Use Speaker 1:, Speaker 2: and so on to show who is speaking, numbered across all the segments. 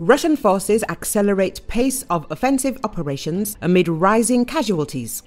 Speaker 1: Russian forces accelerate pace of offensive operations amid rising casualties.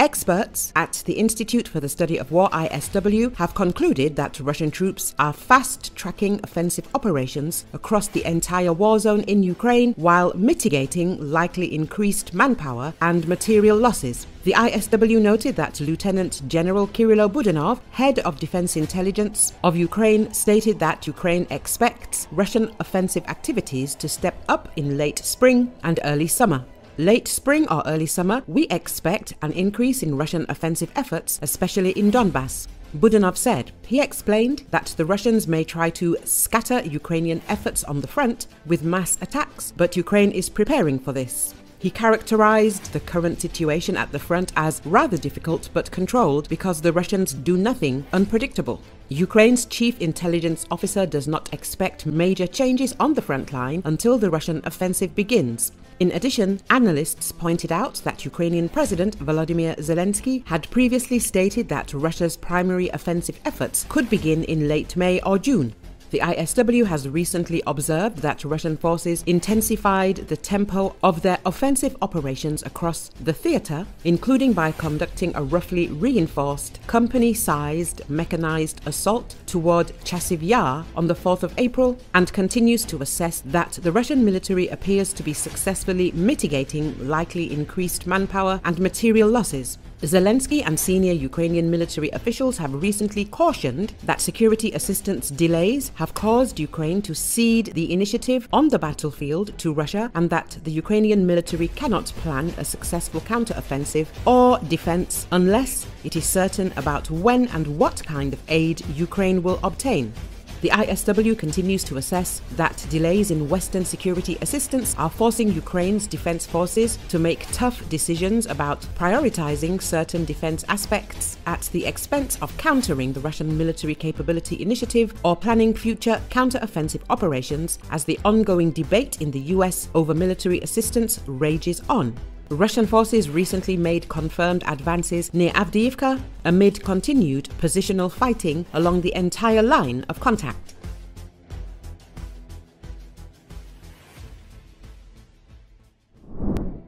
Speaker 1: Experts at the Institute for the Study of War ISW have concluded that Russian troops are fast tracking offensive operations across the entire war zone in Ukraine while mitigating likely increased manpower and material losses. The ISW noted that Lieutenant General Kyrylo Budanov, head of defense intelligence of Ukraine, stated that Ukraine expects Russian offensive activities to step up in late spring and early summer. Late spring or early summer, we expect an increase in Russian offensive efforts, especially in Donbas. Budanov said. He explained that the Russians may try to scatter Ukrainian efforts on the front with mass attacks, but Ukraine is preparing for this. He characterized the current situation at the front as rather difficult but controlled because the Russians do nothing unpredictable. Ukraine's chief intelligence officer does not expect major changes on the front line until the Russian offensive begins. In addition, analysts pointed out that Ukrainian President Volodymyr Zelensky had previously stated that Russia's primary offensive efforts could begin in late May or June. The ISW has recently observed that Russian forces intensified the tempo of their offensive operations across the theatre, including by conducting a roughly reinforced, company sized mechanized assault toward Chasiv Yar on the 4th of April, and continues to assess that the Russian military appears to be successfully mitigating likely increased manpower and material losses Zelensky and senior Ukrainian military officials have recently cautioned that security assistance delays have caused Ukraine to cede the initiative on the battlefield to Russia and that the Ukrainian military cannot plan a successful counteroffensive or defense unless it is certain about when and what kind of aid Ukraine will obtain. The ISW continues to assess that delays in Western security assistance are forcing Ukraine's defense forces to make tough decisions about prioritizing certain defense aspects at the expense of countering the Russian military capability initiative or planning future counteroffensive operations as the ongoing debate in the US over military assistance rages on. Russian forces recently made confirmed advances near Avdiivka amid continued positional fighting along the entire line of contact.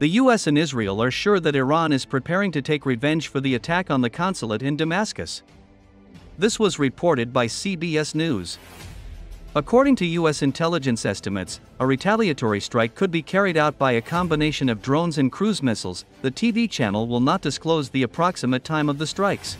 Speaker 2: The US and Israel are sure that Iran is preparing to take revenge for the attack on the consulate in Damascus. This was reported by CBS News. According to U.S. intelligence estimates, a retaliatory strike could be carried out by a combination of drones and cruise missiles. The TV channel will not disclose the approximate time of the strikes.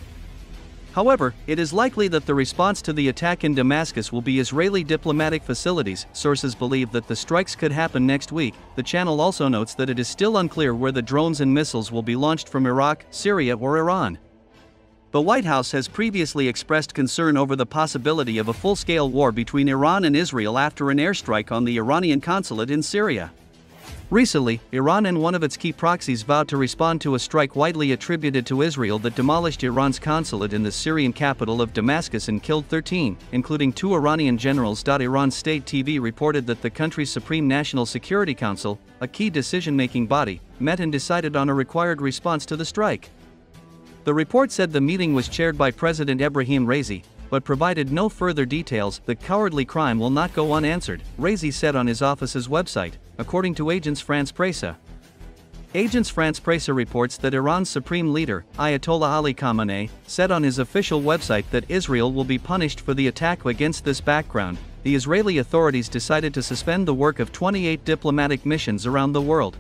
Speaker 2: However, it is likely that the response to the attack in Damascus will be Israeli diplomatic facilities. Sources believe that the strikes could happen next week. The channel also notes that it is still unclear where the drones and missiles will be launched from Iraq, Syria, or Iran. The White House has previously expressed concern over the possibility of a full scale war between Iran and Israel after an airstrike on the Iranian consulate in Syria. Recently, Iran and one of its key proxies vowed to respond to a strike widely attributed to Israel that demolished Iran's consulate in the Syrian capital of Damascus and killed 13, including two Iranian generals. Iran state TV reported that the country's Supreme National Security Council, a key decision making body, met and decided on a required response to the strike. The report said the meeting was chaired by President Ebrahim Raisi, but provided no further details. The cowardly crime will not go unanswered, Raisi said on his office's website, according to Agence France Presse. Agence France Presse reports that Iran's supreme leader, Ayatollah Ali Khamenei, said on his official website that Israel will be punished for the attack against this background. The Israeli authorities decided to suspend the work of 28 diplomatic missions around the world.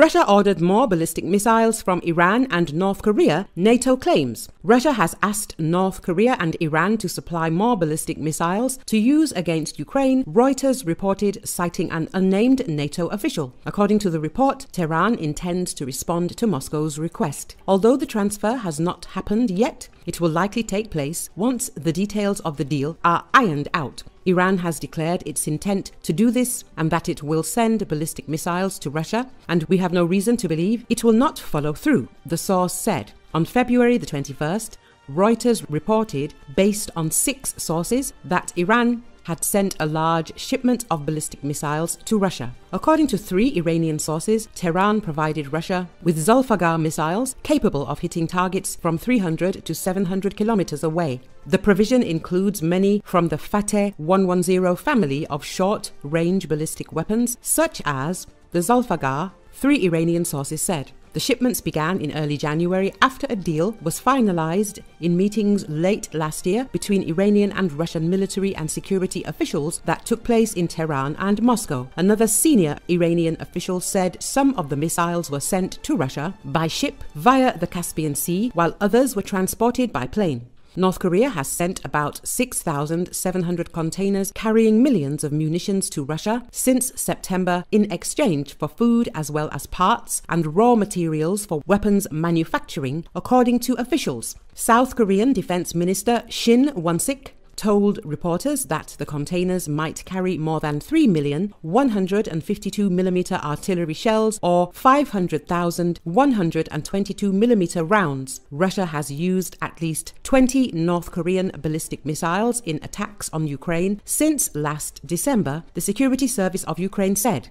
Speaker 1: Russia ordered more ballistic missiles from Iran and North Korea, NATO claims. Russia has asked North Korea and Iran to supply more ballistic missiles to use against Ukraine, Reuters reported, citing an unnamed NATO official. According to the report, Tehran intends to respond to Moscow's request. Although the transfer has not happened yet, it will likely take place once the details of the deal are ironed out. Iran has declared its intent to do this and that it will send ballistic missiles to Russia, and we have no reason to believe it will not follow through, the source said. On February the 21st, Reuters reported, based on six sources, that Iran had sent a large shipment of ballistic missiles to Russia. According to three Iranian sources, Tehran provided Russia with Zolfaghar missiles capable of hitting targets from 300 to 700 kilometers away. The provision includes many from the Fateh 110 family of short range ballistic weapons, such as the Zolfaghar, three Iranian sources said. The shipments began in early January after a deal was finalized in meetings late last year between Iranian and Russian military and security officials that took place in Tehran and Moscow. Another senior Iranian official said some of the missiles were sent to Russia by ship via the Caspian Sea, while others were transported by plane. North Korea has sent about 6,700 containers carrying millions of munitions to Russia since September in exchange for food as well as parts and raw materials for weapons manufacturing, according to officials. South Korean Defense Minister Shin Won-sik told reporters that the containers might carry more than 3 million 152mm artillery shells or 500,000 122mm rounds. Russia has used at least 20 North Korean ballistic missiles in attacks on Ukraine since last December, the Security Service of Ukraine said.